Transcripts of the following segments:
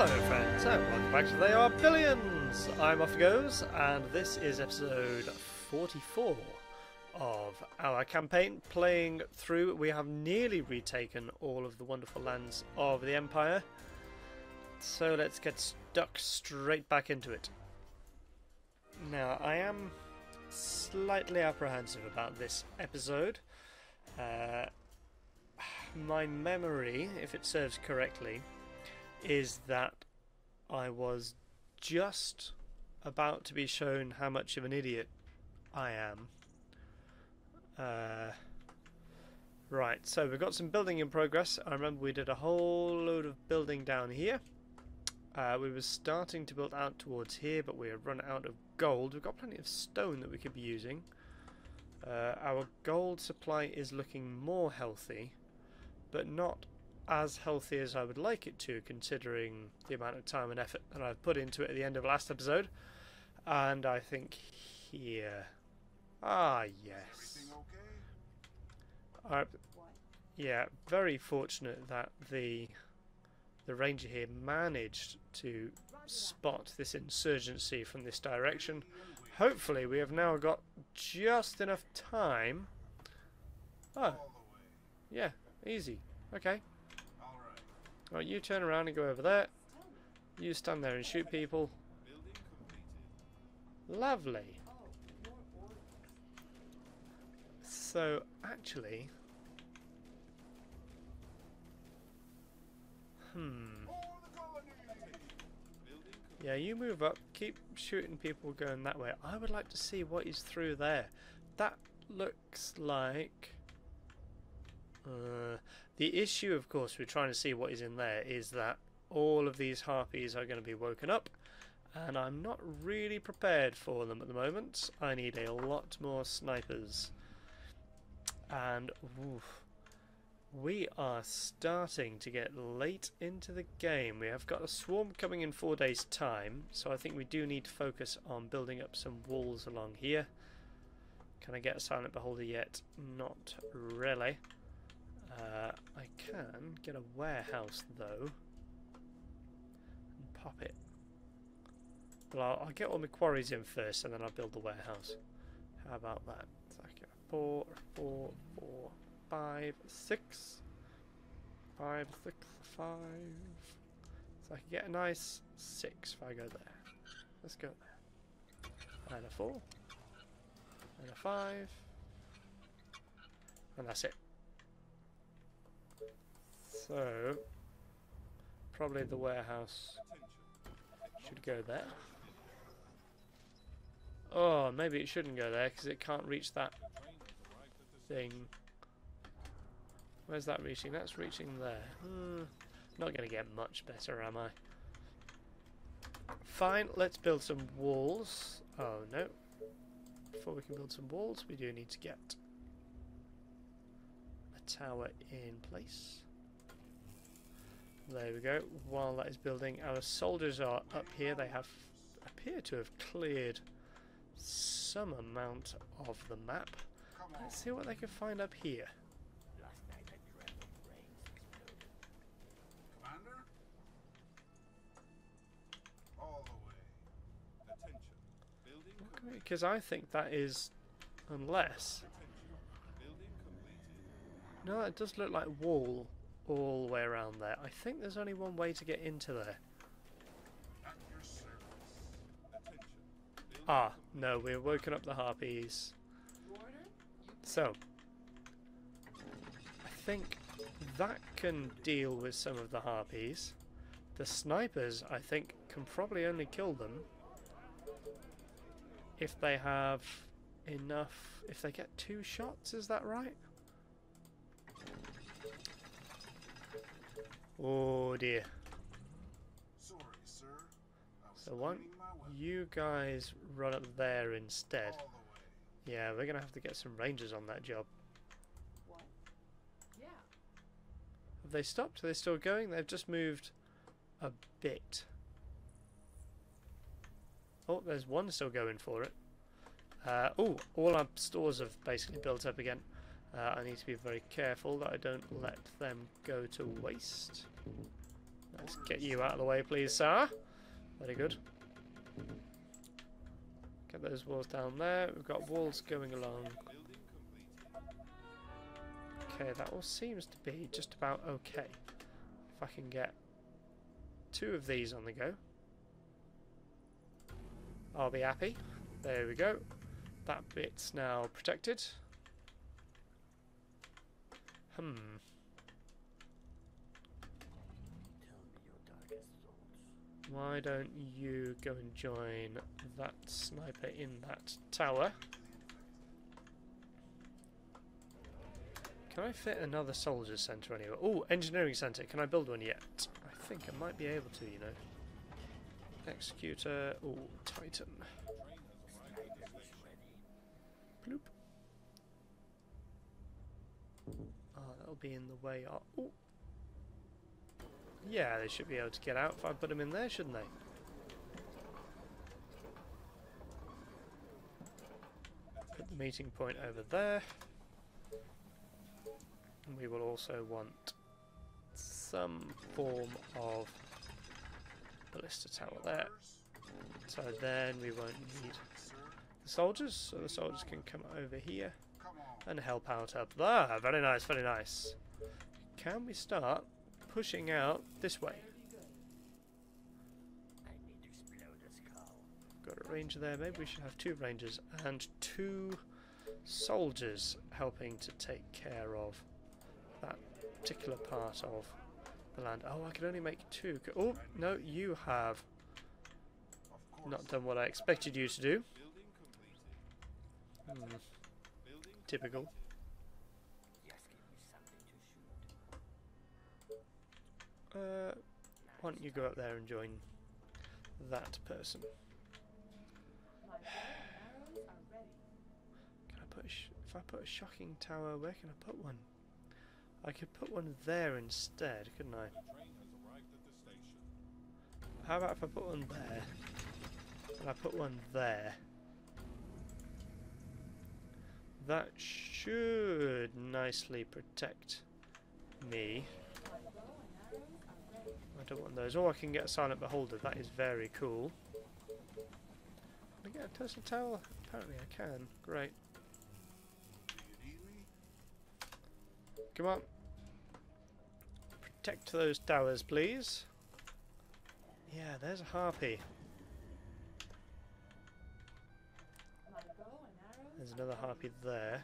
Hello friends and welcome back to They Are Billions! I'm Offie Goes and this is episode 44 of our campaign playing through. We have nearly retaken all of the wonderful lands of the Empire. So let's get stuck straight back into it. Now I am slightly apprehensive about this episode. Uh, my memory, if it serves correctly, is that I was just about to be shown how much of an idiot I am. Uh, right, so we've got some building in progress. I remember we did a whole load of building down here. Uh, we were starting to build out towards here, but we have run out of gold. We've got plenty of stone that we could be using. Uh, our gold supply is looking more healthy, but not as healthy as I would like it to, considering the amount of time and effort that I've put into it at the end of last episode. And I think here. Ah, yes. Uh, yeah, very fortunate that the the ranger here managed to spot this insurgency from this direction. Hopefully, we have now got just enough time. Oh, yeah, easy. Okay. Right, you turn around and go over there. You stand there and shoot people. Lovely. So, actually... Hmm. Yeah, you move up. Keep shooting people going that way. I would like to see what is through there. That looks like... Uh, the issue, of course, we're trying to see what is in there, is that all of these harpies are going to be woken up, and I'm not really prepared for them at the moment. I need a lot more snipers. And oof, we are starting to get late into the game. We have got a swarm coming in four days' time, so I think we do need to focus on building up some walls along here. Can I get a silent beholder yet? Not really. Uh, I can get a warehouse though and pop it. Well, I'll, I'll, get all my quarries in first and then I'll build the warehouse. How about that? So I get four, four, four, five, six, five, six, five. So I can get a nice six if I go there. Let's go there. And a four. And a five. And that's it. So, probably the warehouse should go there. Oh, maybe it shouldn't go there because it can't reach that thing. Where's that reaching? That's reaching there. Hmm, not going to get much better, am I? Fine, let's build some walls. Oh, no. Before we can build some walls, we do need to get a tower in place. There we go. While that is building, our soldiers are up here. They have appear to have cleared some amount of the map. Let's see what they can find up here. Because I think that is, unless. No, it does look like wall all the way around there. I think there's only one way to get into there. Ah, no, we're woken up the harpies. So, I think that can deal with some of the harpies. The snipers, I think, can probably only kill them if they have enough... If they get two shots, is that right? Oh dear. Sorry, sir. So why don't you guys run up there instead? Yeah, we're gonna have to get some rangers on that job. What? Yeah. Have they stopped? Are they still going? They've just moved a bit. Oh, there's one still going for it. Uh, oh, all our stores have basically built up again. Uh, I need to be very careful that I don't let them go to waste. Let's get you out of the way, please, sir. Very good. Get those walls down there. We've got walls going along. Okay, that all seems to be just about okay. If I can get two of these on the go, I'll be happy. There we go. That bit's now protected. Hmm. Why don't you go and join that sniper in that tower? Can I fit another soldier centre anywhere? Oh, engineering centre. Can I build one yet? I think I might be able to, you know. Executor. Oh, Titan. Bloop. Oh, that'll be in the way. Oh. Yeah, they should be able to get out if I put them in there, shouldn't they? Put the meeting point over there. And we will also want some form of ballista tower there. So then we won't need the soldiers, so the soldiers can come over here and help out up there. Very nice, very nice. Can we start pushing out this way? Got a ranger there. Maybe we should have two rangers and two soldiers helping to take care of that particular part of the land. Oh, I can only make two. Oh, no, you have not done what I expected you to do. Hmm. Typical. Uh, why don't you go up there and join that person? Can I put if I put a shocking tower, where can I put one? I could put one there instead, couldn't I? How about if I put one there? And I put one there? That should nicely protect me. I don't want those. Oh, I can get a Silent Beholder. That is very cool. Can I get a Tesla Tower? Apparently I can. Great. Come on. Protect those towers, please. Yeah, there's a harpy. There's another harpy there.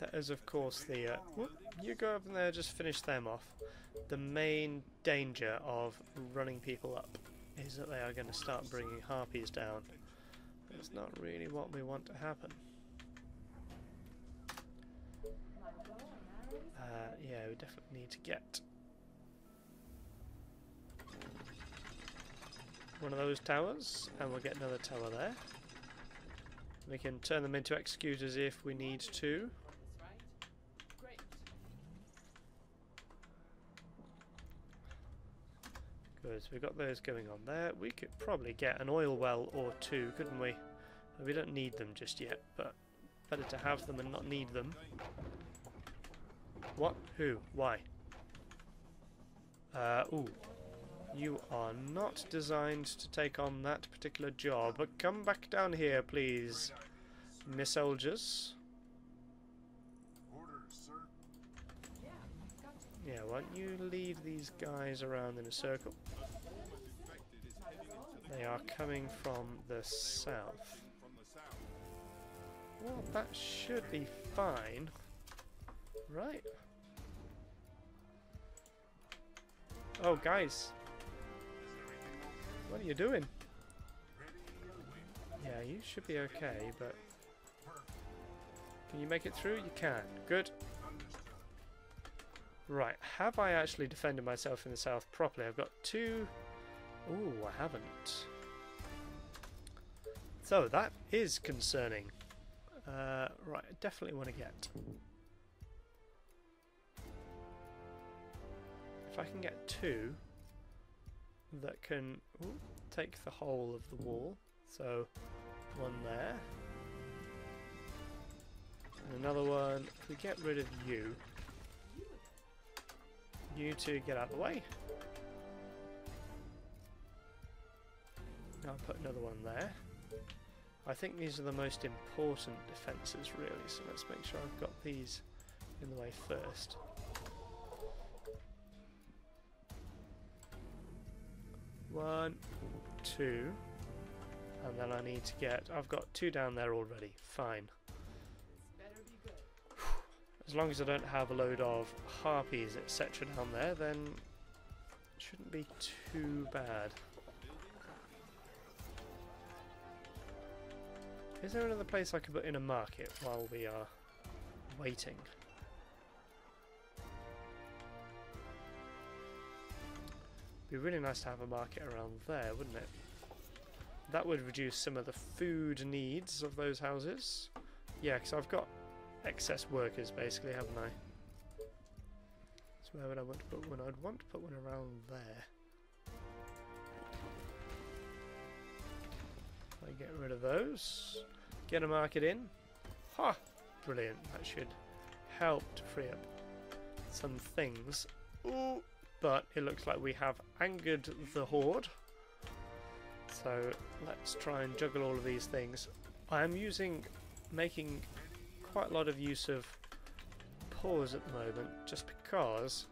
That is, of course, the... Uh, whoop, you go over there, just finish them off. The main danger of running people up is that they are going to start bringing harpies down. That's not really what we want to happen. Uh, yeah, we definitely need to get one of those towers, and we'll get another tower there. We can turn them into executors if we need to. Good, so we've got those going on there. We could probably get an oil well or two, couldn't we? We don't need them just yet, but better to have them and not need them. What? Who? Why? Uh, ooh. You are not designed to take on that particular job, but come back down here, please, Miss Soldiers. Yeah, why don't you lead these guys around in a circle? They are coming from the south. Well, that should be fine. Right. Oh, guys. What are you doing? Yeah, you should be okay, but... Can you make it through? You can. Good. Right, have I actually defended myself in the south properly? I've got two... Ooh, I haven't. So, that is concerning. Uh, right, I definitely want to get... If I can get two that can ooh, take the whole of the wall, so one there, and another one, if we get rid of you, You two get out of the way. I'll put another one there. I think these are the most important defences really, so let's make sure I've got these in the way first. One, two, and then I need to get, I've got two down there already, fine. As long as I don't have a load of harpies etc down there, then it shouldn't be too bad. Is there another place I could put in a market while we are waiting? Be really nice to have a market around there, wouldn't it? That would reduce some of the food needs of those houses. Yeah, because I've got excess workers basically, haven't I? So where would I want to put one? I'd want to put one around there. I get rid of those. Get a market in. Ha! Brilliant. That should help to free up some things. Ooh, but it looks like we have angered the horde. So let's try and juggle all of these things. I am using, making quite a lot of use of pause at the moment, just because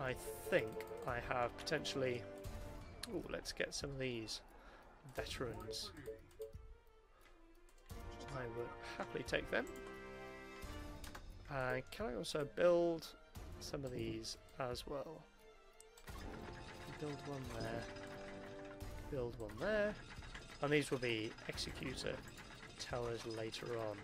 I think I have potentially... Oh, let's get some of these veterans. I would happily take them. Uh, can I also build some of these as well? Build one there. Build one there. And these will be executor towers later on.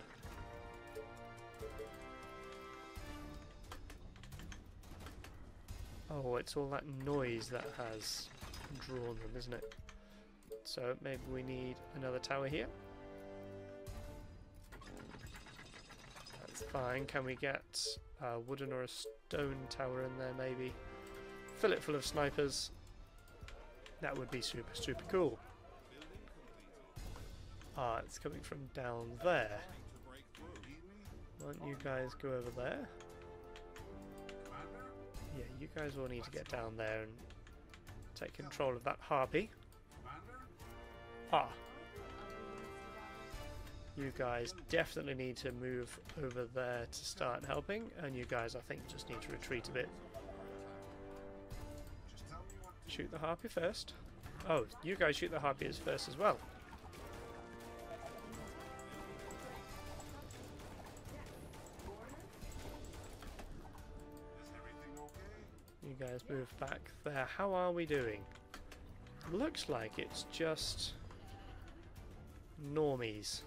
Oh, it's all that noise that has drawn them, isn't it? So maybe we need another tower here. That's fine. Can we get a wooden or a stone tower in there maybe? Fill it full of snipers. That would be super, super cool. Ah, it's coming from down there. Why don't you guys go over there? Yeah, you guys will need to get down there and take control of that harpy. Ah. You guys definitely need to move over there to start helping, and you guys, I think, just need to retreat a bit. Shoot the harpy first. Oh, you guys shoot the harpies first as well. You guys move back there. How are we doing? Looks like it's just normies.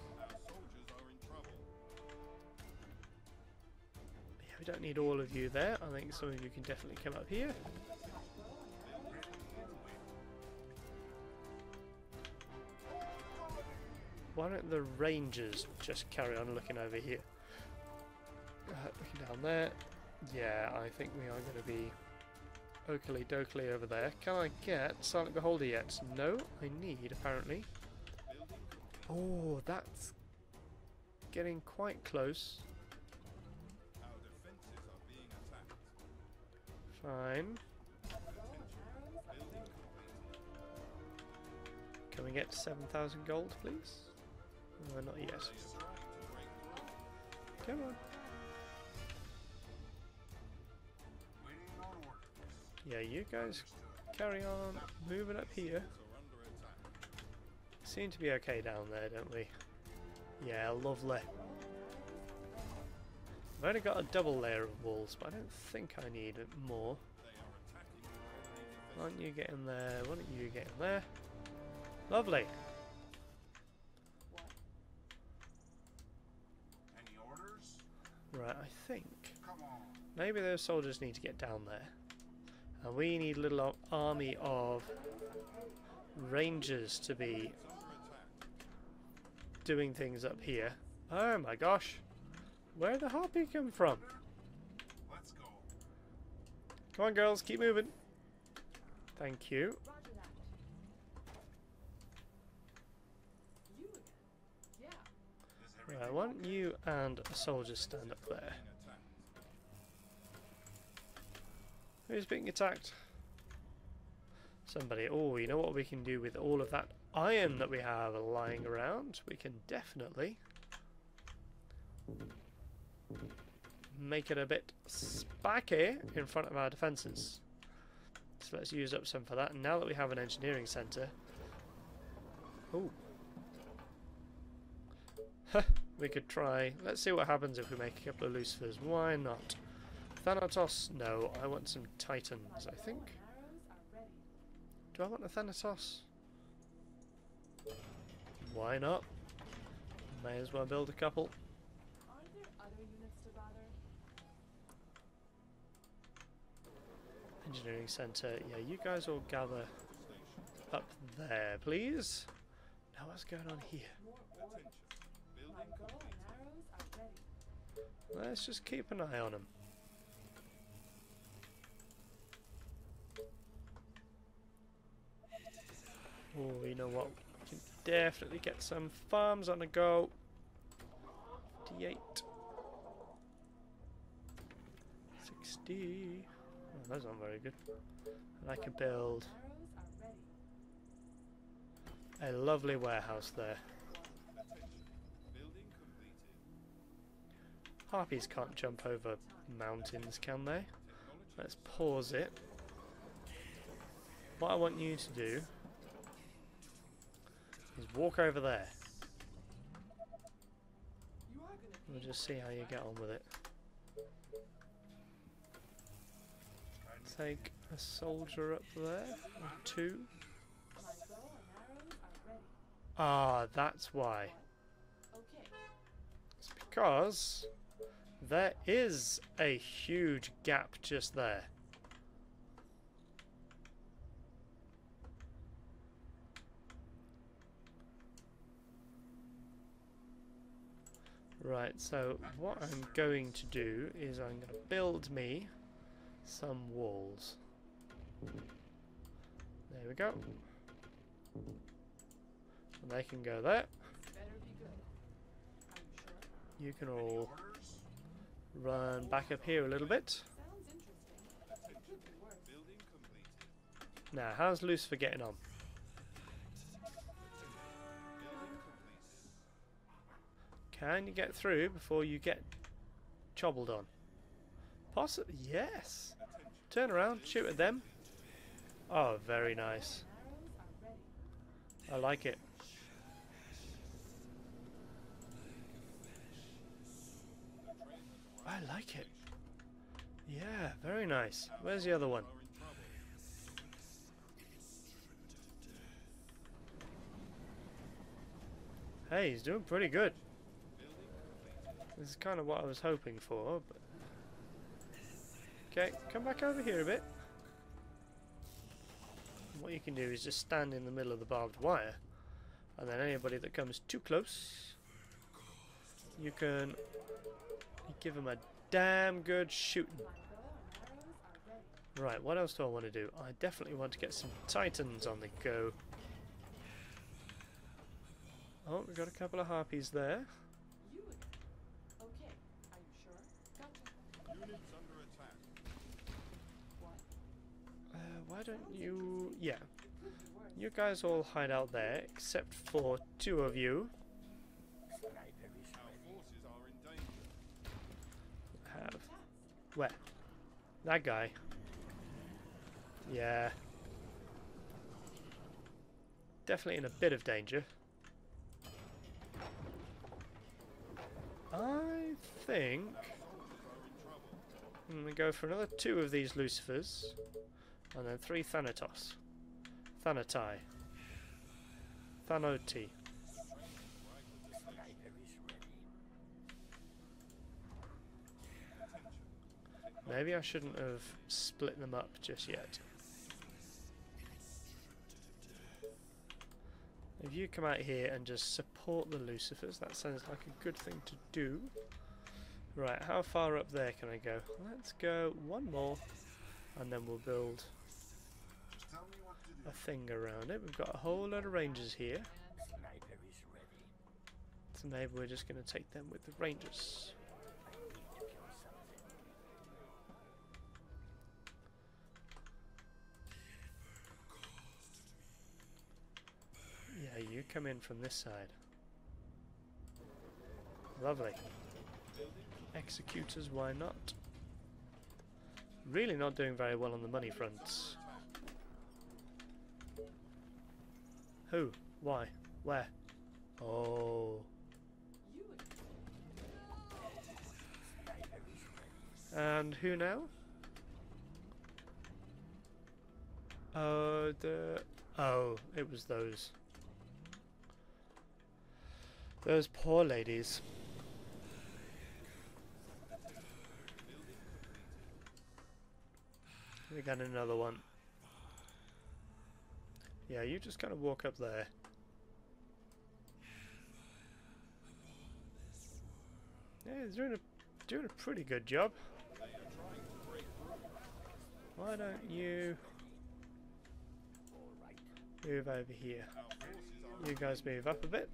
Yeah, we don't need all of you there. I think some of you can definitely come up here. Why don't the rangers just carry on looking over here? Uh, looking down there. Yeah, I think we are going to be Oakley Dokley over there. Can I get Silent Beholder yet? No, I need apparently. Oh, that's getting quite close. Fine. Can we get 7,000 gold, please? No, not yet. Come on. Yeah, you guys carry on moving up here. Seem to be okay down there, don't we? Yeah, lovely. I've only got a double layer of walls, but I don't think I need it more. Why don't you get in there? Why don't you get in there? Lovely. Right, I think maybe those soldiers need to get down there. And we need a little army of rangers to be doing things up here. Oh my gosh. Where the harpy come from? Come on girls, keep moving. Thank you. Right, why don't you and a soldier stand up there? Who's being attacked? Somebody. Oh, you know what we can do with all of that iron that we have lying around? We can definitely make it a bit spiky in front of our defences. So let's use up some for that. And now that we have an engineering centre... Oh. we could try... Let's see what happens if we make a couple of Lucifers. Why not? Thanatos? No, I want some Titans, I think. Do I want a Thanatos? Why not? May as well build a couple. Engineering Centre. Yeah, you guys all gather up there, please. Now what's going on here? Let's just keep an eye on them. Oh, you know what? We can definitely get some farms on the go. D8. 60. Oh, that's not very good. And I can build a lovely warehouse there. Harpies can't jump over mountains, can they? Let's pause it. What I want you to do is walk over there. We'll just see how you get on with it. Take a soldier up there, two. Ah, that's why. It's because there is a huge gap just there. Right, so what I'm going to do is I'm going to build me some walls. There we go. And they can go there. You can all run back up here a little bit. Now, how's Lucifer getting on? Can you get through before you get chobbled on? Possibly, yes. Turn around, shoot at them. Oh, very nice. I like it. I like it. Yeah, very nice. Where's the other one? Hey, he's doing pretty good. This is kind of what I was hoping for, but... Okay, come back over here a bit. What you can do is just stand in the middle of the barbed wire, and then anybody that comes too close, you can give them a damn good shooting. Right, what else do I want to do? I definitely want to get some titans on the go. Oh, we've got a couple of harpies there. Uh, why don't you... Yeah. You guys all hide out there, except for two of you. Where? That guy. Yeah. Definitely in a bit of danger. I think... I'm going to go for another two of these Lucifers. And then three Thanatos. Thanatai. Thanoti. Maybe I shouldn't have split them up just yet. If you come out here and just support the Lucifers, that sounds like a good thing to do. Right, how far up there can I go? Let's go one more, and then we'll build a thing around it. We've got a whole lot of rangers here. So maybe we're just going to take them with the rangers. Come in from this side. Lovely. Executors, why not? Really not doing very well on the money front. Who? Why? Where? Oh. And who now? Oh, the... Oh, it was those. Those poor ladies. We got another one. Yeah, you just kind of walk up there. Yeah, he's doing a doing a pretty good job. Why don't you move over here? You guys move up a bit.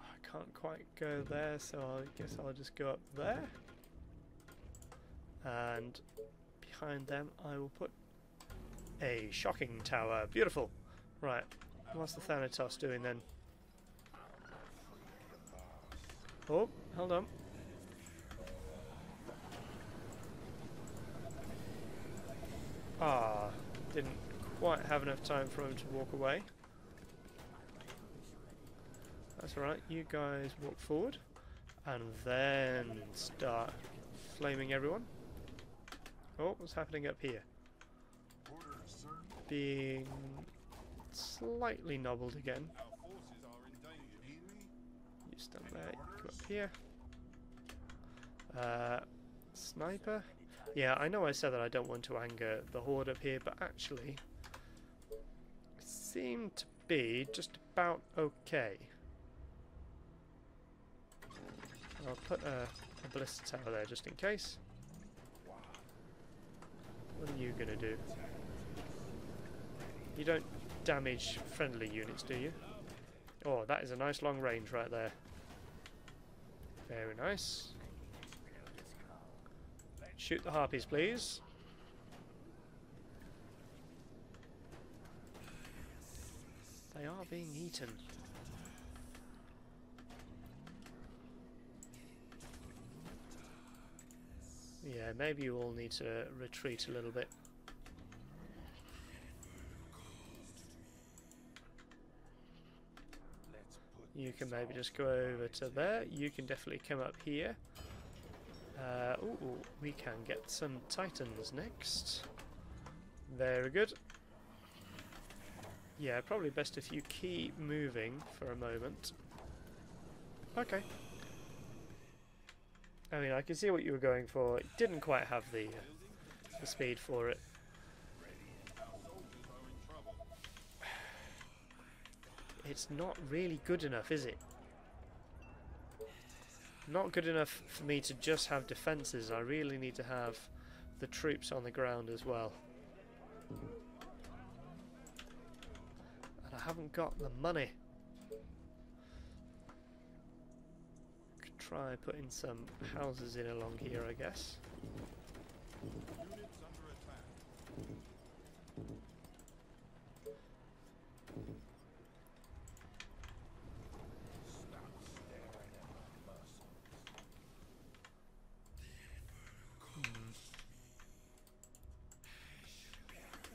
I can't quite go there, so I guess I'll just go up there. And behind them I will put a shocking tower. Beautiful. Right, what's the Thanatos doing then? Oh, hold on. Ah, didn't quite have enough time for him to walk away. That's alright, you guys walk forward and then start flaming everyone. Oh, what's happening up here? Being slightly nobbled again. You stand there, go up here. Uh, sniper? Yeah, I know I said that I don't want to anger the horde up here, but actually, seem to be just about okay. I'll put a, a tower there just in case. What are you going to do? You don't damage friendly units, do you? Oh, that is a nice long range right there. Very nice. Shoot the harpies, please. They are being eaten. Yeah, maybe you all need to retreat a little bit. You can maybe just go over to there. You can definitely come up here. Uh, ooh, we can get some titans next. Very good. Yeah, probably best if you keep moving for a moment. Okay. I mean, I can see what you were going for. It didn't quite have the, uh, the speed for it. It's not really good enough, is it? Not good enough for me to just have defences. I really need to have the troops on the ground as well. I haven't got the money. Could try putting some houses in along here, I guess.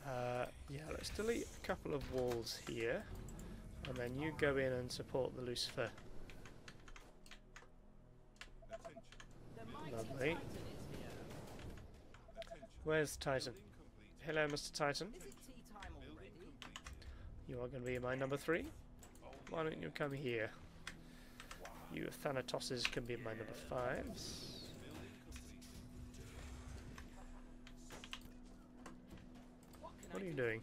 Uh, yeah, let's delete couple of walls here. And then you go in and support the Lucifer. Lovely. Where's Titan? Hello, Mr. Titan. You are going to be my number three. Why don't you come here? You Thanatoses can be my number fives. What are you doing?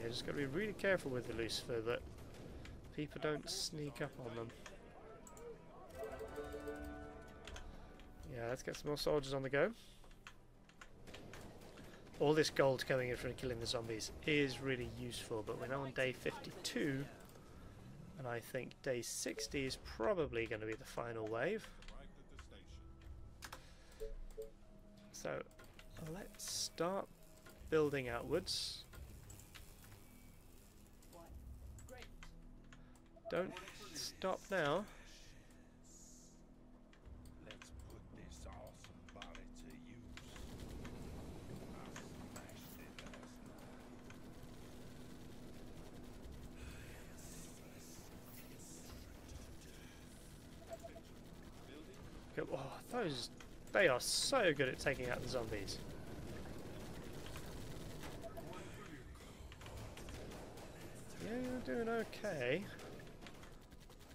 Yeah, just got to be really careful with the Lucifer that people don't sneak up on them. Yeah, let's get some more soldiers on the go. All this gold coming in from killing the zombies is really useful, but we're now on day 52, and I think day 60 is probably going to be the final wave. So let's start building outwards. Don't stop now. Let's put this awesome body to use. I smashed it last Go- Oh, those they are so good at taking out the zombies. Yeah, you're doing okay.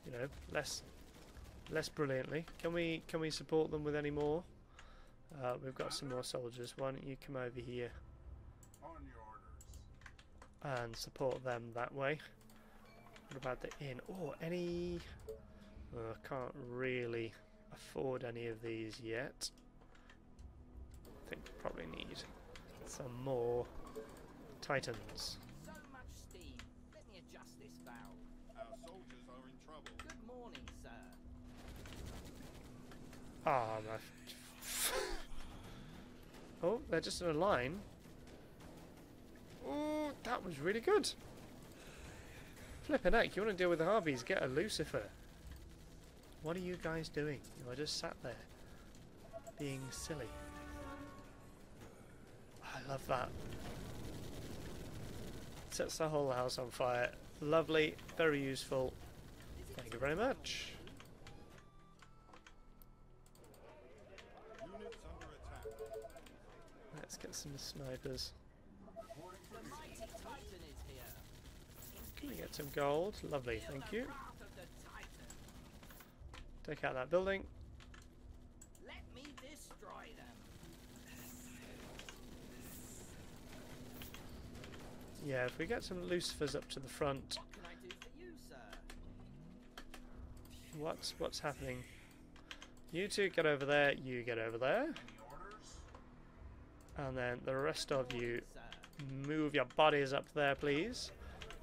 You know, less less brilliantly. Can we can we support them with any more? Uh, we've got some more soldiers. Why don't you come over here. And support them that way? What about the inn? Oh, any? Uh, can't really afford any of these yet. I think we probably need some more titans. So much steam. Let me adjust this valve. Our soldiers are in trouble. Good morning, sir. Ah, my. oh, they're just in a line. Oh, that was really good. Flippin' heck, you want to deal with the Harpies? Get a Lucifer. What are you guys doing? You are just sat there, being silly. I love that. Sets the whole house on fire. Lovely, very useful. Thank you very much. Units under attack. Let's get some snipers. Can we get some gold? Lovely, thank you. Take out that building. Yeah, if we get some Lucifers up to the front, what's what's happening? You two get over there, you get over there? And then the rest of you move your bodies up there, please.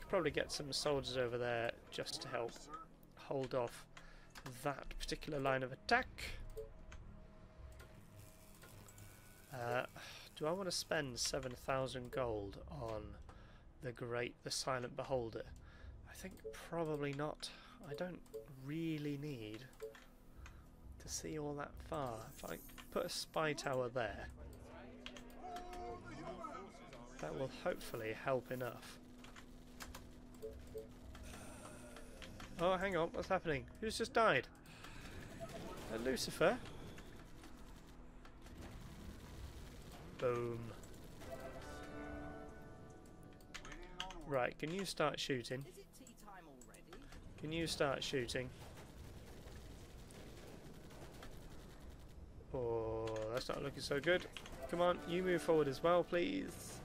Probably get some soldiers over there just to help hold off that particular line of attack. Uh, do I want to spend 7,000 gold on the Great, the Silent Beholder? I think probably not. I don't really need to see all that far. If I put a spy tower there, that will hopefully help enough. Oh, hang on, what's happening? Who's just died? A Lucifer? Boom. waiting on orders. Right, can you start shooting? Is it tea time already? Can you start shooting? Oh, that's not looking so good. Come on, you move forward as well, please.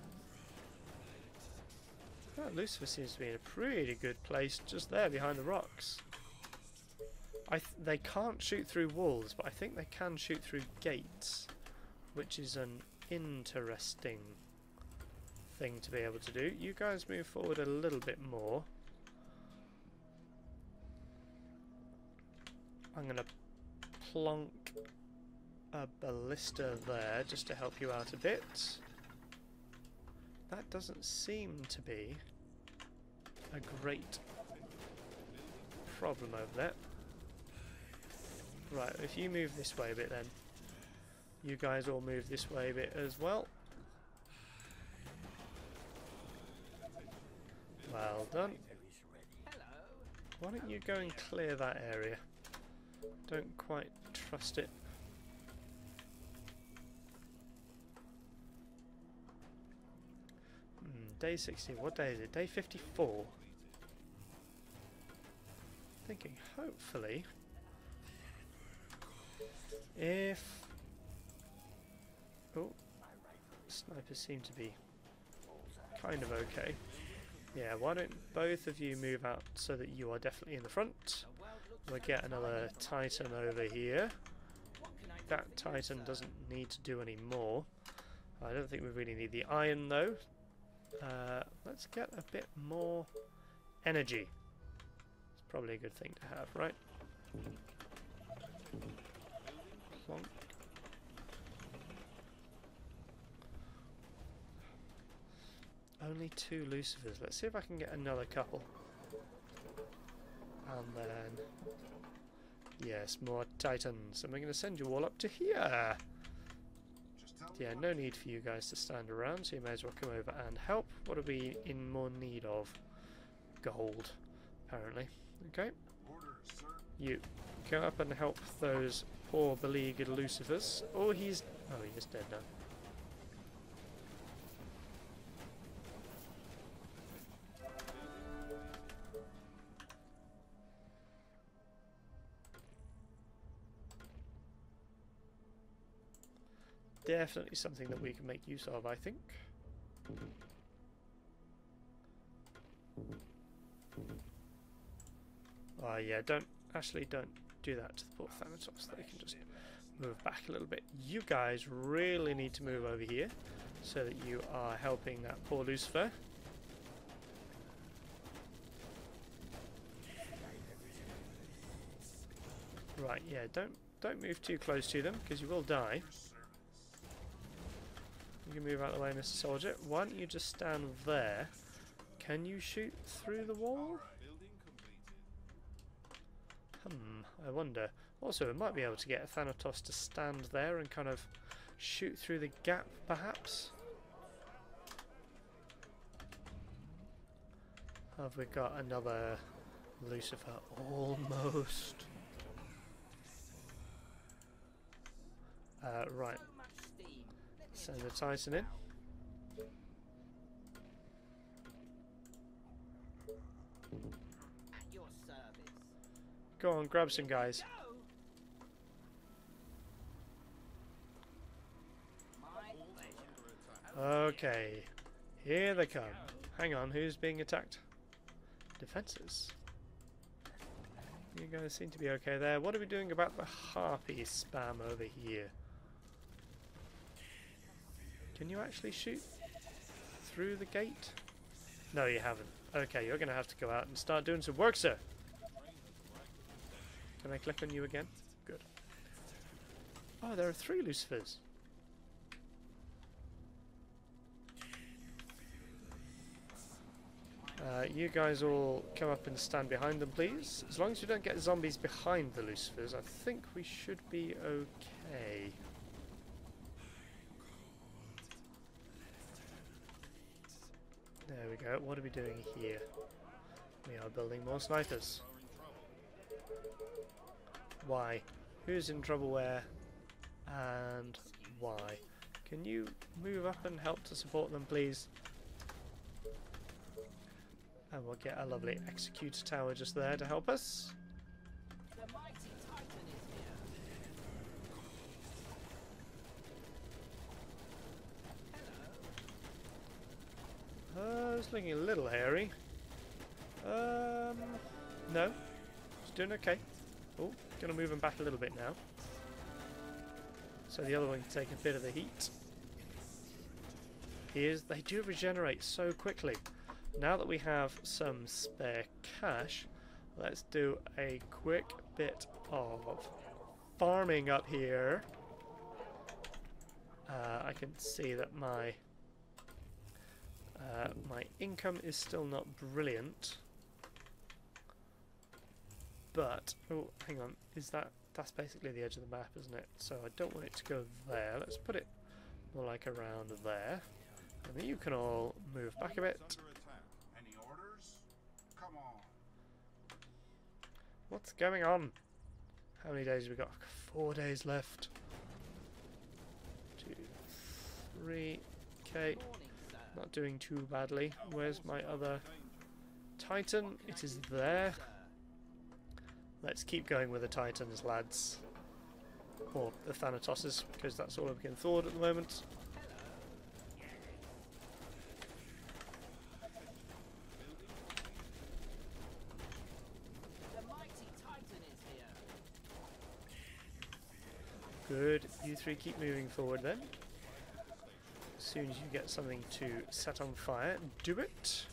Lucifer seems to be in a pretty good place just there behind the rocks. I th they can't shoot through walls, but I think they can shoot through gates, which is an interesting thing to be able to do. You guys move forward a little bit more. I'm going to plonk a ballista there just to help you out a bit. That doesn't seem to be a great problem over there. Right, if you move this way a bit then. You guys all move this way a bit as well. Well done. Why don't you go and clear that area? Don't quite trust it. Hmm, day 60, what day is it? Day 54. Thinking, hopefully, if. Oh, snipers seem to be kind of okay. Yeah, why don't both of you move out so that you are definitely in the front? We'll get another. Titan over here. That Titan doesn't need to do any more. I don't think we really need the iron though. Uh, let's get a bit more energy. It's probably a good thing to have, right? Plonk. Only two Lucifers. Let's see if I can get another couple. And then... Yes, more Titans. And we're going to send you all up to here. Yeah, no need for you guys to stand around, so you may as well come over and help. What are we in more need of? Gold, apparently. Okay, you go up and help those poor beleaguered Lucifers. Oh, he's... Oh, he is dead now. Definitely something that we can make use of, I think. Oh yeah, don't actually don't do that to the poor Thanatos. They can just move back a little bit. You guys really need to move over here so that you are helping that poor Lucifer. Right, yeah, don't don't move too close to them because you will die. You can move out of the way, Mr. Soldier. Why don't you just stand there? Can you shoot through the wall? Hmm, I wonder. Also, we might be able to get Thanatos to stand there and kind of shoot through the gap, perhaps. Have we got another Lucifer? Almost. Uh, right. Let me send the adjust in. At your service. Go on, grab some guys. Go! My pleasure. Okay, here they come. Hang on, who's being attacked? Defences. You guys seem to be okay there. What are we doing about the harpy spam over here? Can you actually shoot through the gate? No, you haven't. Okay, you're going to have to go out and start doing some work, sir. Can I click on you again? Good. Oh, there are three Lucifers. Uh, you guys all come up and stand behind them, please. As long as you don't get zombies behind the Lucifers, I think we should be okay. There we go. What are we doing here? We are building more snipers. Why? Who's in trouble where? And why? Can you move up and help to support them, please? And we'll get a lovely executor tower just there to help us. The mighty Titan is here. Hello. Uh, it's looking a little hairy. Um, no. It's doing okay. Oh, gonna move him back a little bit now. So the other one can take a bit of the heat. Is they do regenerate so quickly. Now that we have some spare cash, let's do a quick bit of farming up here. Uh, I can see that my uh, my income is still not brilliant, but oh, hang on, is that that's basically the edge of the map, isn't it? So I don't want it to go there. Let's put it more like around there, and then you can all move back a bit. Any orders? Come on. What's going on? How many days have we got? Four days left. Two, three. Okay. Not doing too badly. Where's my other Titan? It is there. Let's keep going with the Titans, lads. Or the Thanatoses, because that's all we can afford at the moment. Good. You three keep moving forward then. As soon as you get something to set on fire, do it.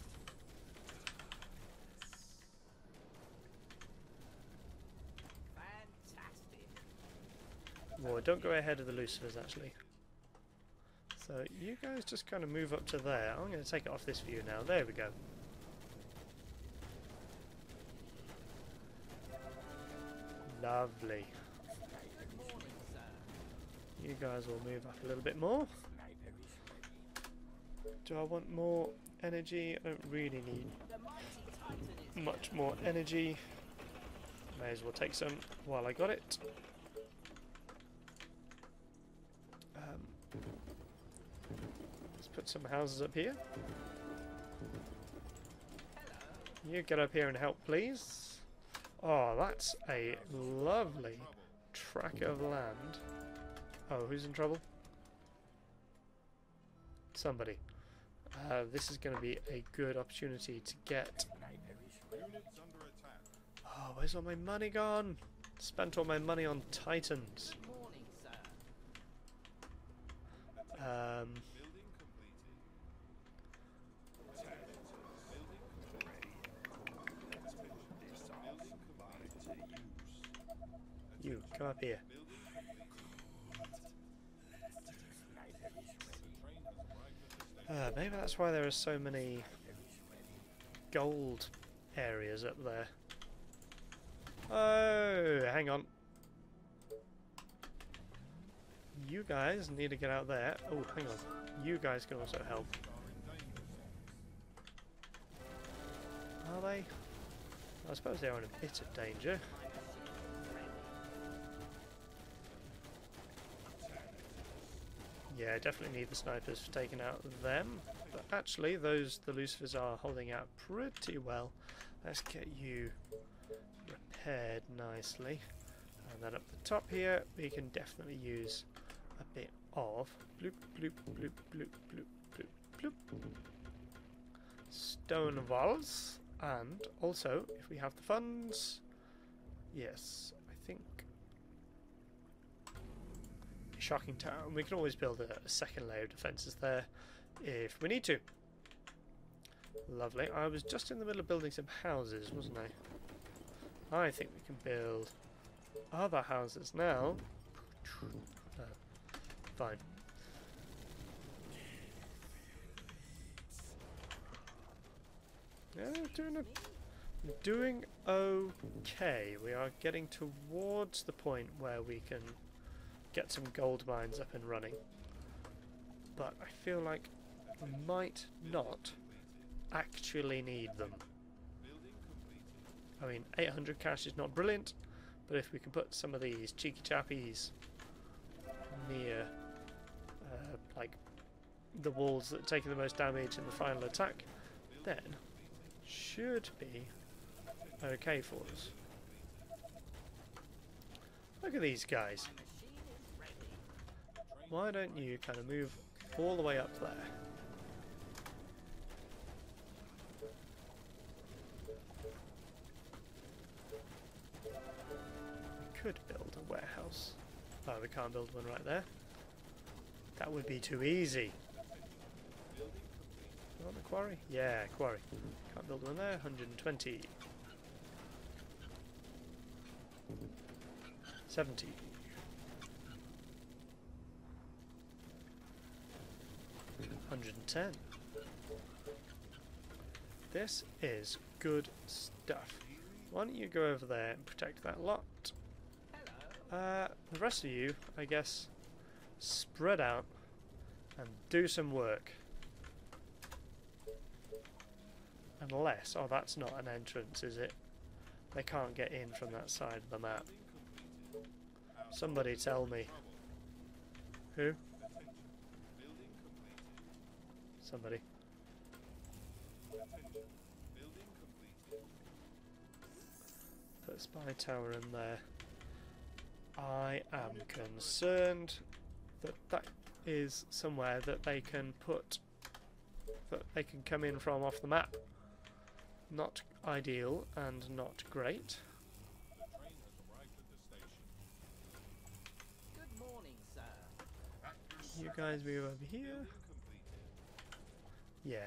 Fantastic. Well, don't go ahead of the Lucifers, actually. So you guys just kind of move up to there. I'm going to take it off this view now. There we go. Lovely. Good morning, sir. You guys will move up a little bit more. Do I want more energy? I don't really need much more energy. May as well take some while I got it. Um, let's put some houses up here. You get up here and help, please. Oh, that's a lovely track of land. Oh, who's in trouble? Somebody. Uh, this is going to be a good opportunity to get. Oh, where's all my money gone? Spent all my money on Titans. Um, you, come up here. Uh, maybe that's why there are so many gold areas up there. Oh, hang on. You guys need to get out there. Oh, hang on. You guys can also help. Are they? I suppose they are in a bit of danger. Yeah, definitely need the snipers for taking out them. But actually, those the Lucifers are holding out pretty well. Let's get you repaired nicely. And then up the top here, we can definitely use a bit of bloop, bloop, bloop, bloop, bloop, bloop, bloop. Stone walls. And also, if we have the funds, yes, I think shocking tower. And we can always build a, a second layer of defences there if we need to. Lovely. I was just in the middle of building some houses, wasn't I? I think we can build other houses now. Uh, fine. Yeah, doing a doing okay. We are getting towards the point where we can get some gold mines up and running. But I feel like we might not actually need them. I mean, 800 cash is not brilliant, but if we can put some of these cheeky chappies near, uh, like, the walls that are taking the most damage in the final attack, then should be okay for us. Look at these guys. Why don't you kind of move all the way up there? We could build a warehouse. Oh, we can't build one right there. That would be too easy. Want the quarry? Yeah, quarry. Can't build one there. 120. 70. Hundred and ten. This is good stuff. Why don't you go over there and protect that lot? Uh, the rest of you, I guess, spread out and do some work. Unless, oh, that's not an entrance, is it? They can't get in from that side of the map. Somebody tell me. Who? Somebody. Put a spy tower in there. I am concerned that that is somewhere that they can put that they can come in from off the map. Not ideal and not great. Good morning, sir. You guys move over here. Yeah,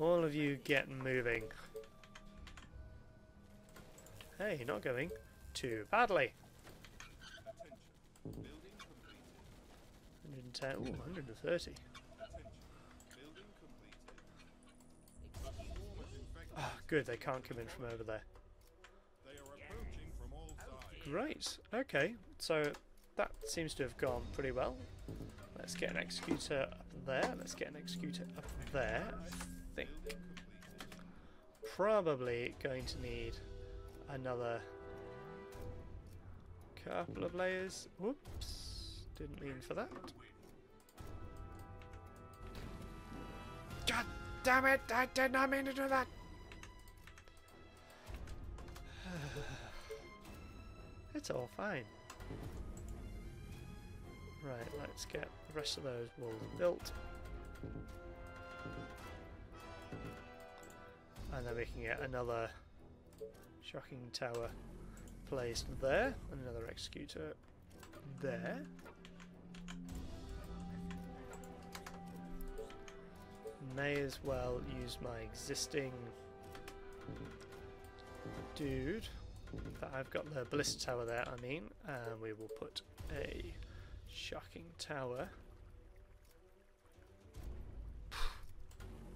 all of you get moving. Hey, not going too badly. 110. Ooh, 130. Attention. Building completed. Ah, good, they can't come in from over there. They are approaching from all sides. Great, okay, so that seems to have gone pretty well. Let's get an executor up there, let's get an executor up there. I think probably going to need another couple of layers. Whoops, didn't mean for that. God damn it, I did not mean to do that! It's all fine. Right, let's get the rest of those walls built. And then we can get another shocking tower placed there, and another executor there. May as well use my existing dude that I've got the ballista tower there, I mean, and we will put a shocking tower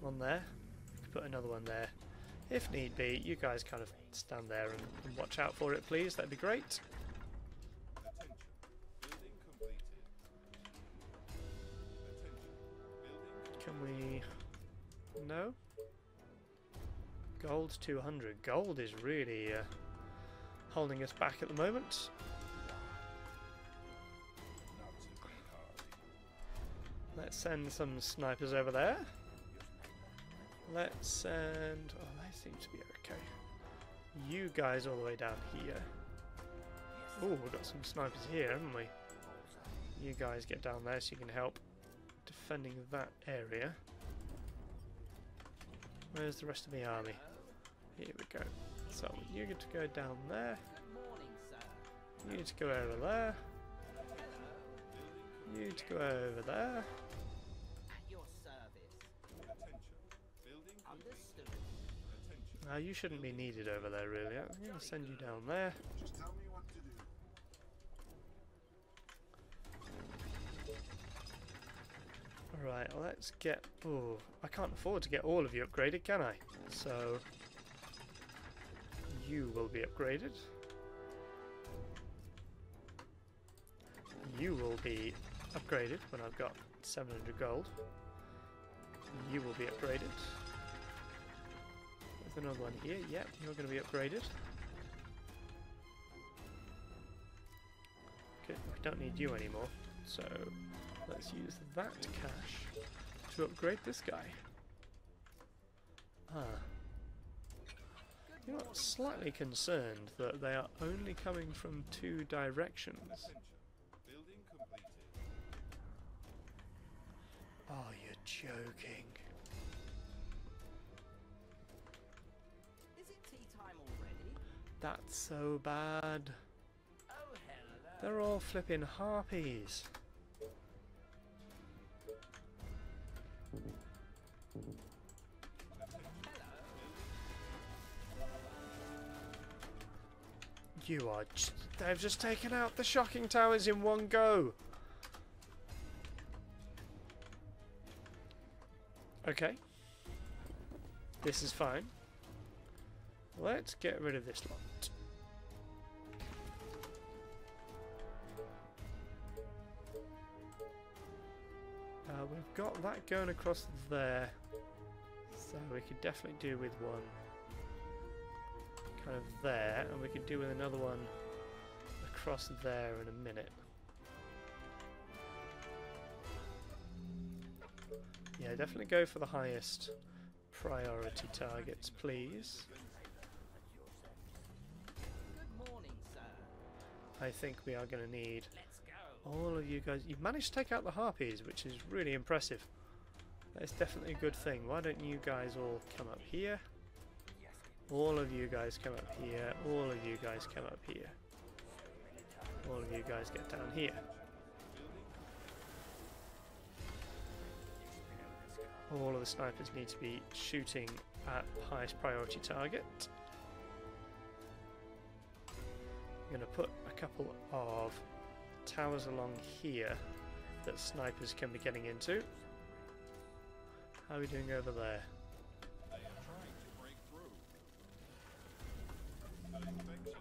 One there. Put another one there. If need be, you guys kind of stand there and, and watch out for it, please. That'd be great. Can we... No? Gold 200. Gold is really uh, holding us back at the moment. Send some snipers over there. Let's send... Oh, they seem to be okay. You guys all the way down here. Oh, we've got some snipers here, haven't we? You guys get down there so you can help defending that area. Where's the rest of the army? Here we go. So you get to go down there. You need to go over there. You need to go over there. Now you shouldn't be needed over there really. I'm going to send you down there. Just tell me what to do. Right, let's get. Oh, I can't afford to get all of you upgraded, can I? So you will be upgraded. You will be upgraded when I've got 700 gold. You will be upgraded. Another one here. Yep, you're going to be upgraded. Good, we don't need you anymore. So let's use that cash to upgrade this guy. Ah. You're I'm slightly concerned that they are only coming from two directions. Oh, you're joking. That's so bad. Oh. They're all flipping harpies. You are. J- they've just taken out the shocking towers in one go. Okay. This is fine. Let's get rid of this lot. Uh, we've got that going across there. So we could definitely do with one kind of there, and we could do with another one across there in a minute. Yeah, definitely go for the highest priority targets, please. Good morning, sir. I think we are going to need. All of you guys. You've managed to take out the harpies, which is really impressive. That's definitely a good thing. Why don't you guys all come up here? All of you guys come up here. All of you guys come up here. All of you guys get down here. All of the snipers need to be shooting at highest priority target. I'm going to put a couple of towers along here that snipers can be getting into. How are we doing over there?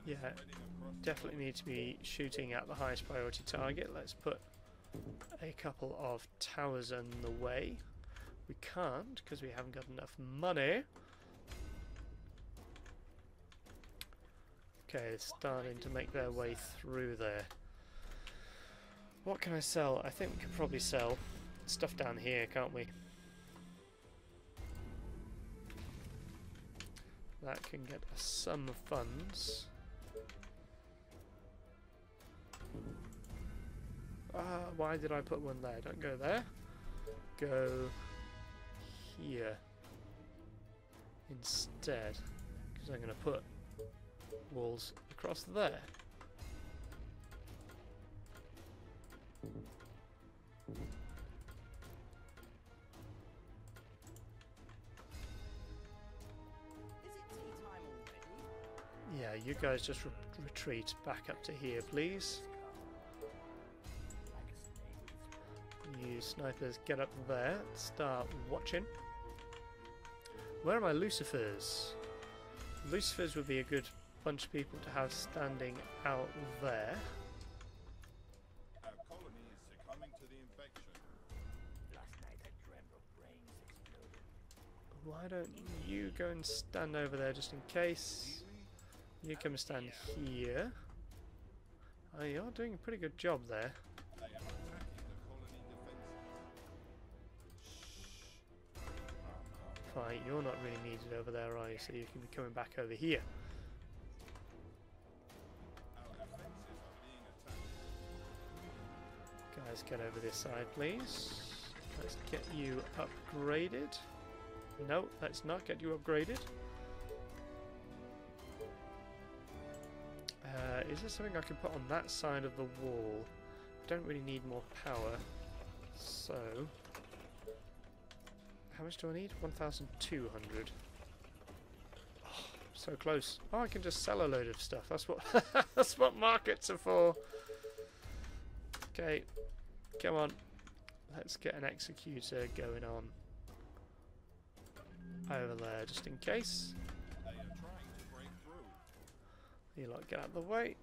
Yeah, definitely need to be shooting at the highest priority target. Let's put a couple of towers in the way. We can't because we haven't got enough money. Okay, starting to make their way through there. What can I sell? I think we could probably sell stuff down here, can't we? That can get us some funds. Ah, why did I put one there? Don't go there. Go here instead. Because I'm going to put walls across there. Yeah, you guys just re retreat back up to here, please. You snipers get up there, start watching. Where are my Lucifers? Lucifers would be a good bunch of people to have standing out there. Why don't you go and stand over there just in case? You come and stand here. Oh, you're doing a pretty good job there. Fine, you're not really needed over there, are you? So you can be coming back over here. Guys, get over this side, please. Let's get you upgraded. No, let's not get you upgraded. Uh, is there something I can put on that side of the wall? Don't really need more power. So, how much do I need? 1,200. Oh, so close. Oh, I can just sell a load of stuff. That's what that's what markets are for. Okay, come on. Let's get an executor going on over there, just in case. They are trying to break through. You like get out of the way.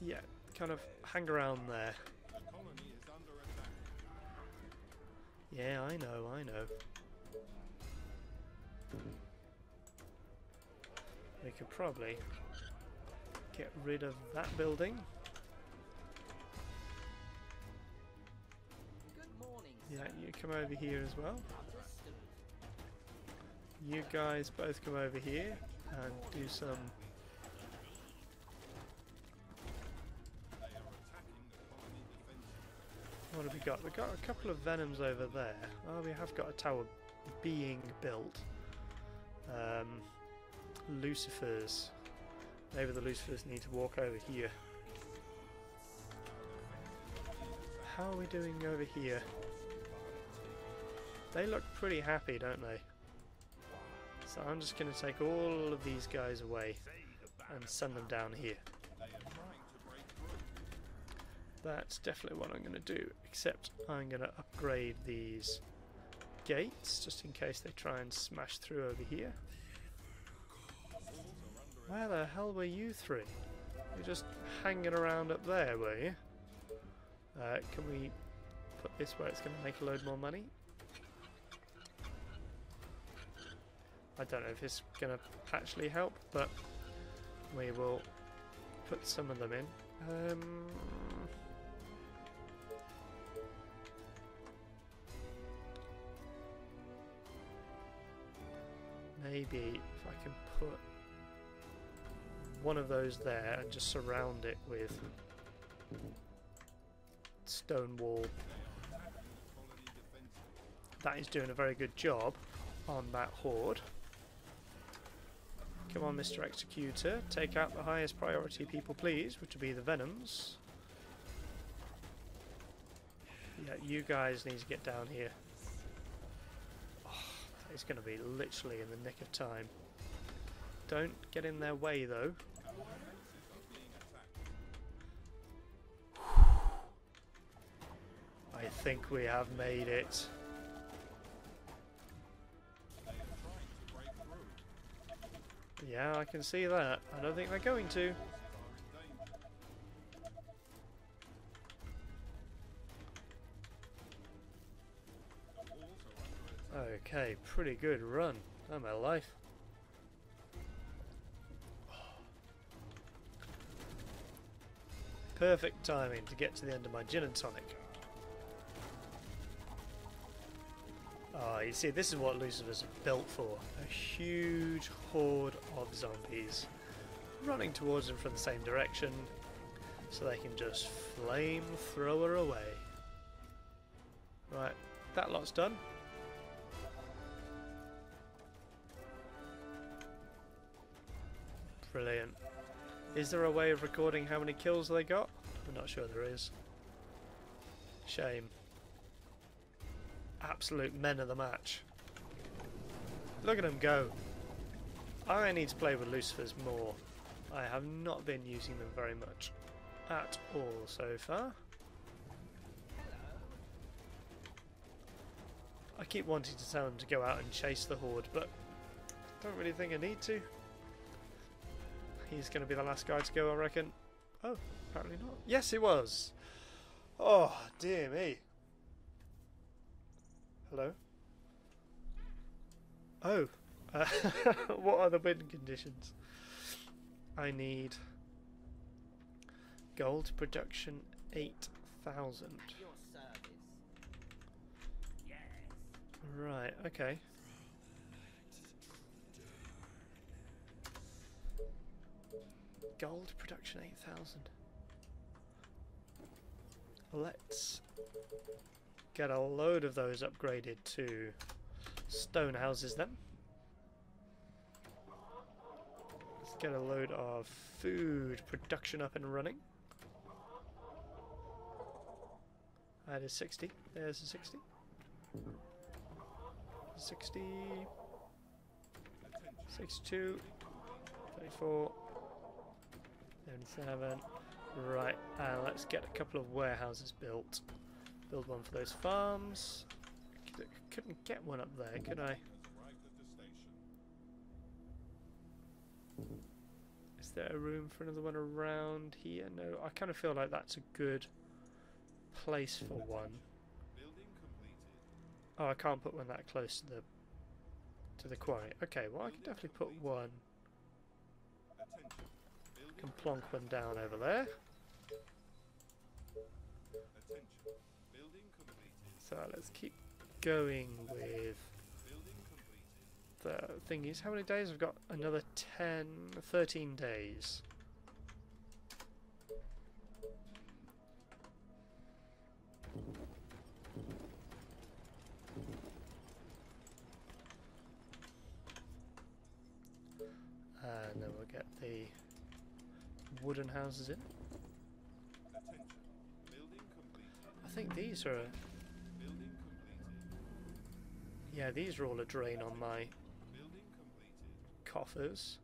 Yeah, kind of hang around there. The colony is under attack. Yeah, I know, I know. We could probably get rid of that building. Good morning, Yeah, you come over here as well. You guys both come over here and do some. What have we got? We've got a couple of venoms over there. Oh, we have got a tower being built. Um, Lucifers. Maybe the Lucifers need to walk over here. How are we doing over here? They look pretty happy, don't they? So I'm just going to take all of these guys away and send them down here. That's definitely what I'm going to do, except I'm going to upgrade these gates just in case they try and smash through over here. Where the hell were you three? You're just hanging around up there, were you? Uh, can we put this where it's going to make a load more money? I don't know if it's going to actually help, but we will put some of them in. Um, maybe if I can put one of those there and just surround it with stone wall. That is doing a very good job on that horde. Come on, Mr. Executor, take out the highest priority people, please, which would be the Venoms. Yeah, you guys need to get down here. Oh, that is going to be literally in the nick of time. Don't get in their way, though. I think we have made it. Yeah, I can see that. I don't think they're going to. Okay, pretty good run. Oh my life. Perfect timing to get to the end of my gin and tonic. Ah, you see, this is what Lucifer's built for. A huge horde of zombies running towards him from the same direction so they can just flamethrower away. Right, that lot's done. Brilliant. Is there a way of recording how many kills they got? I'm not sure there is. Shame. Absolute men of the match. Look at them go. I need to play with Lucifers more. I have not been using them very much at all so far. I keep wanting to tell them to go out and chase the horde, but don't really think I need to. He's going to be the last guy to go, I reckon. Oh, apparently not. Yes, he was. Oh, dear me. Hello? Oh, uh, what are the wind conditions? I need gold production 8,000. Yes. Right, okay. Gold production 8,000. Let's get a load of those upgraded to stone houses then. Let's get a load of food production up and running. That is 60. There's a 60. 60, 62, 34, 77. Right, and let's get a couple of warehouses built. Build one for those farms. Couldn't get one up there, could I? Is there a room for another one around here? No, I kind of feel like that's a good place for one. Oh, I can't put one that close to the to the quarry. Okay, well I can definitely put one. Can plonk one down over there. So let's keep going with the thing is, how many days? We've got another 10, 13 days. And then we'll get the wooden houses in. I think these are. Yeah, these are all a drain on my coffers.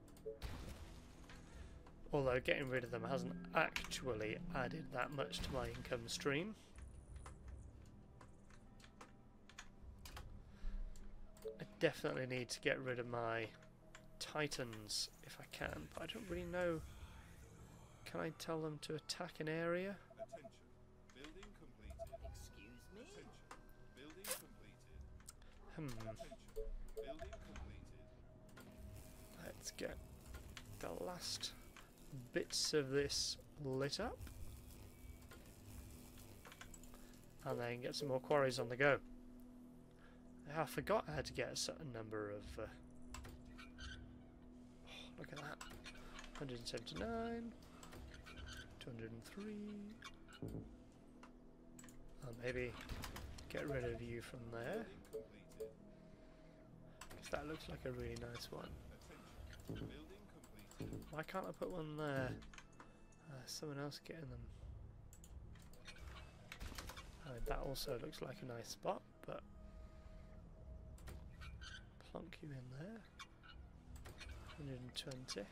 Although getting rid of them hasn't actually added that much to my income stream. I definitely need to get rid of my titans if I can, but I don't really know. Can I tell them to attack an area? Hmm. Let's get the last bits of this lit up. And then get some more quarries on the go. I forgot I had to get a certain number of... Uh, oh, look at that. 179. 203. I'll maybe get rid of you from there. That looks like a really nice one. Why can't I put one there? Uh, someone else getting them. Uh, that also looks like a nice spot, but plonk you in there. 120, Attention.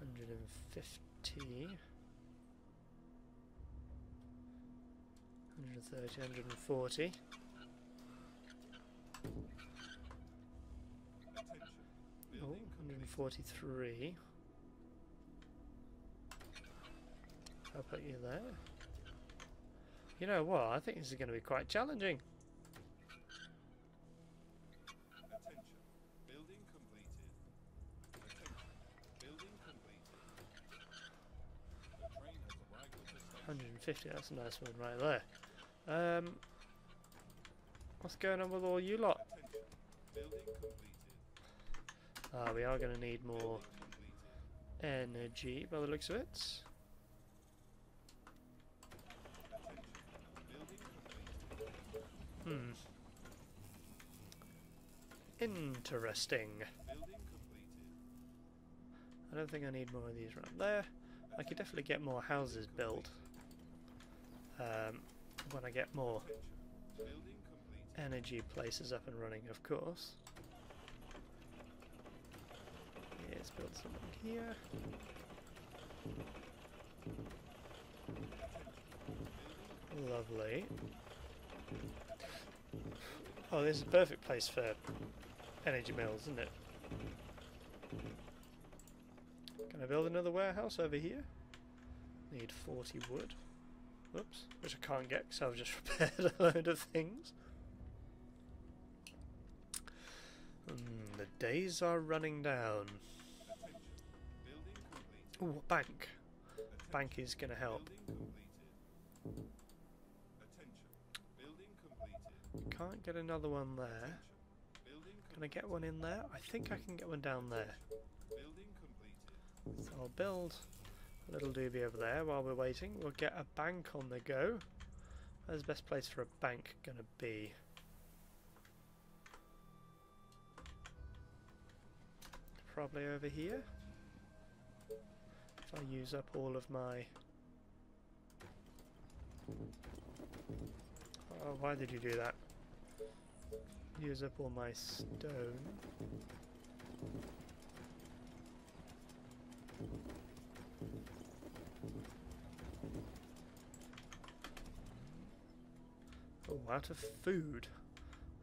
150. 130, 140. 143. I'll put you there. You know what? I think this is going to be quite challenging. The station. 150, that's a nice one right there. Um, what's going on with all you lot? Ah, we are going to need more energy by the looks of it. Hmm. Interesting. I don't think I need more of these right there. I could definitely get more houses built. Um, when I get more energy places up and running, of course. Yeah, let's build something here. Lovely. Oh, this is a perfect place for energy mills, isn't it? Can I build another warehouse over here? Need 40 wood. Whoops, which I can't get because I've just repaired a load of things. Hmm, the days are running down. Ooh, bank. Bank is going to help. Can't get another one there. Can I get one in there? I think I can get one down there. So I'll build a little doobie over there while we're waiting. We'll get a bank on the go. Where's the best place for a bank going to be? Probably over here. I use up all of my... Oh, why did you do that? Use up all my stone. Oh, out of food.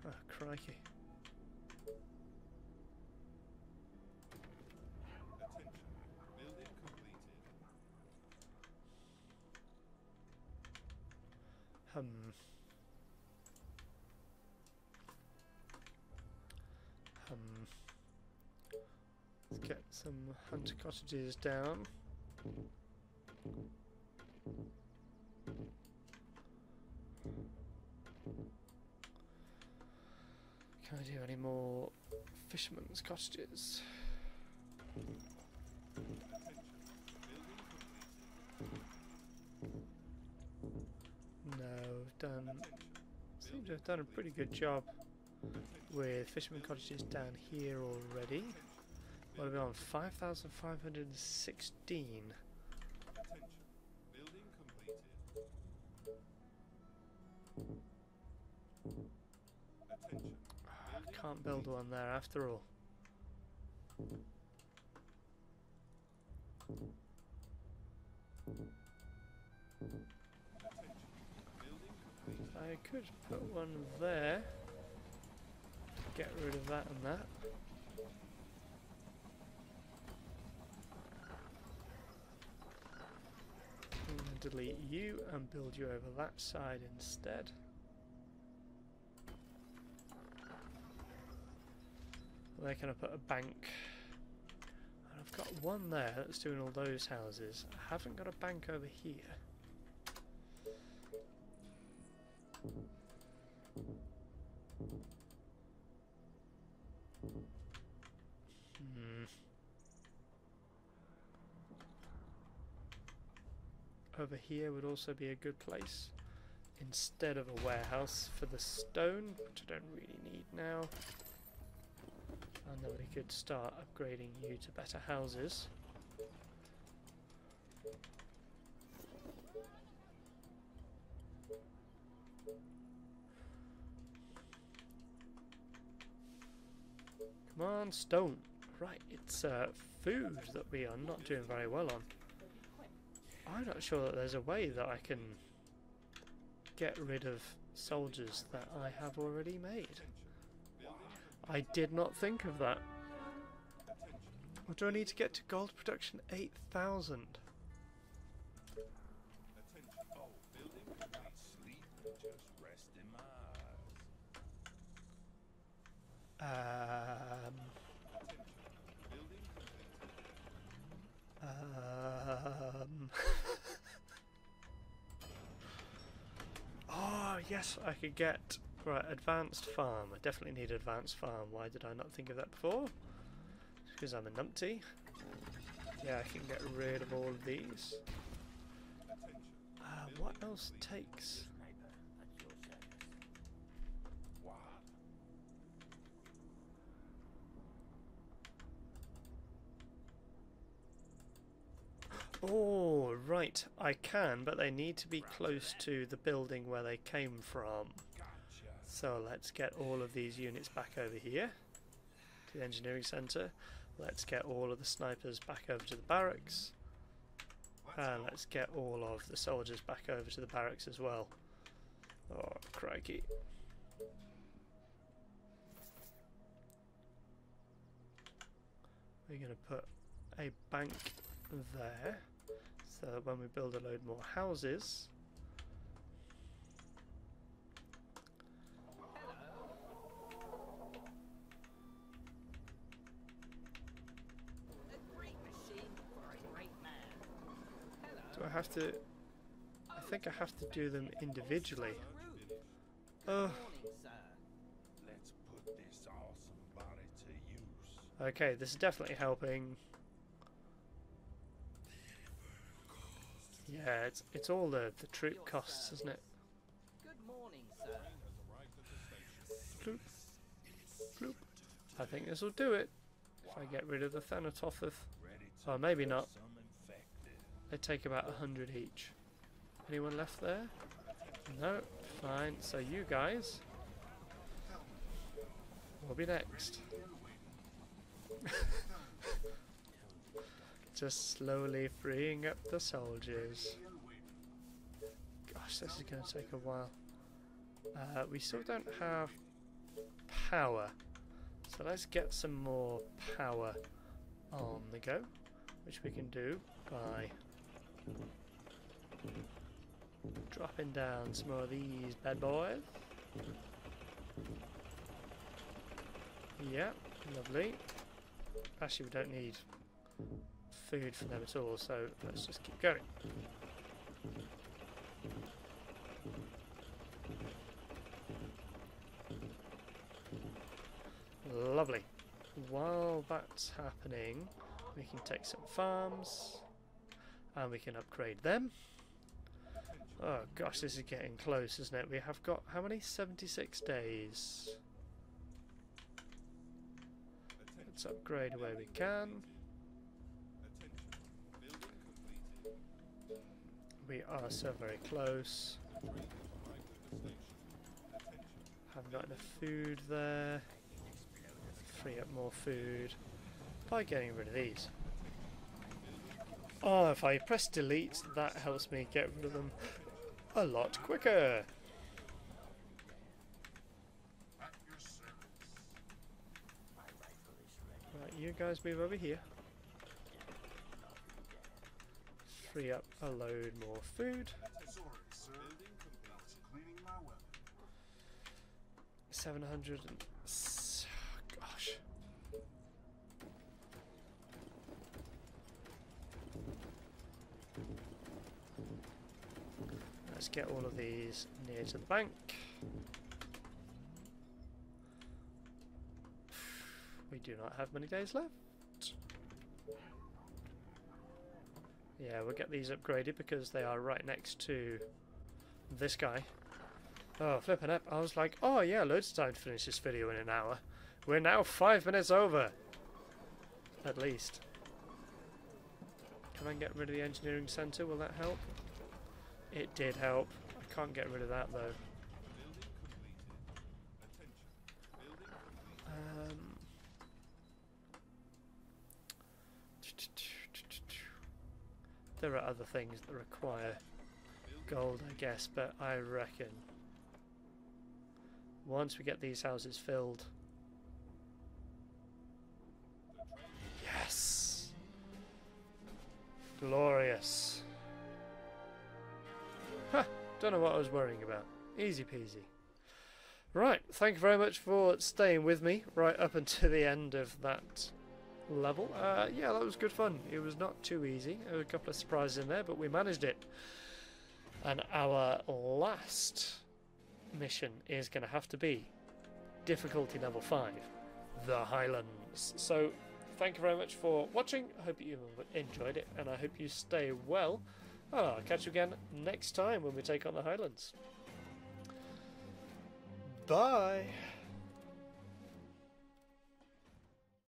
Oh, crikey. Attention. Building completed. Hmm. Hmm. Let's get some hunter cottages down. Can I do any more fishermen's cottages? To have done a pretty good job with fishermen cottages down here already. What are we on? 5,516. Attention. Ah, Building completed. Attention. I can't build one there after all. Could put one there. Get rid of that and that. Delete you and build you over that side instead. Where can I put a bank? And I've got one there that's doing all those houses. I haven't got a bank over here. Over here would also be a good place instead of a warehouse for the stone, which I don't really need now. And then we could start upgrading you to better houses. Come on, stone. Right, it's uh, food that we are not doing very well on. I'm not sure that there's a way that I can get rid of soldiers that I have already made. I did not think of that. What do I need to get to gold production? 8,000. Attention. Um, Oh, building complete. Sleep. Just rest in my eyes. Um, Building complete. Um, oh, yes, I could get. Right, advanced farm. I definitely need advanced farm. Why did I not think of that before? Because I'm a numpty. Yeah, I can get rid of all of these. Uh, what else takes? Sniper, at your service. Wow. Oh, right, I can, but they need to be close to the building where they came from. So let's get all of these units back over here to the engineering centre. Let's get all of the snipers back over to the barracks. And let's get all of the soldiers back over to the barracks as well. Oh, crikey. We're going to put a bank there so that when we build a load more houses, A great machine for a great man. do I have to... I think I have to do them individually. Oh, Let's put this awesome body to use. okay, this is definitely helping. Yeah, it's it's all the the troop costs, isn't it? Good morning, sir. Bloop, bloop. I think this will do it. If I get rid of the Thanatophith, Ready oh maybe not. They take about a hundred each. Anyone left there? No, fine. So you guys will be next. Just slowly freeing up the soldiers. Gosh, this is going to take a while. Uh, we still don't have power. So let's get some more power on the go, which we can do by dropping down some more of these bad boys. Yeah, lovely. Actually, we don't need food from them at all, so let's just keep going. Lovely. While that's happening, we can take some farms and we can upgrade them. Oh gosh, this is getting close, isn't it? We have got how many? 76 days. Let's upgrade where we can. We are so very close. Haven't got enough food there. Free up more food by getting rid of these. Oh, if I press delete, that helps me get rid of them a lot quicker. Right, you guys move over here. Free up a load more food. Weapon. 700 and... Gosh. Let's get all of these near to the bank. We do not have many days left. Yeah, we'll get these upgraded because they are right next to this guy. Oh, flipping up. I was like, oh yeah, loads of time to finish this video in an hour. We're now five minutes over. At least. Can I get rid of the engineering centre? Will that help? It did help. I can't get rid of that though. There are other things that require gold, I guess, but I reckon once we get these houses filled. Yes! Glorious. Huh, don't know what I was worrying about. Easy peasy. Right, thank you very much for staying with me right up until the end of that level. Uh, yeah, that was good fun. It was not too easy. There were a couple of surprises in there, but we managed it. And our last mission is going to have to be difficulty level 5, the Highlands. So, thank you very much for watching. I hope you enjoyed it, and I hope you stay well. And I'll catch you again next time when we take on the Highlands. Bye.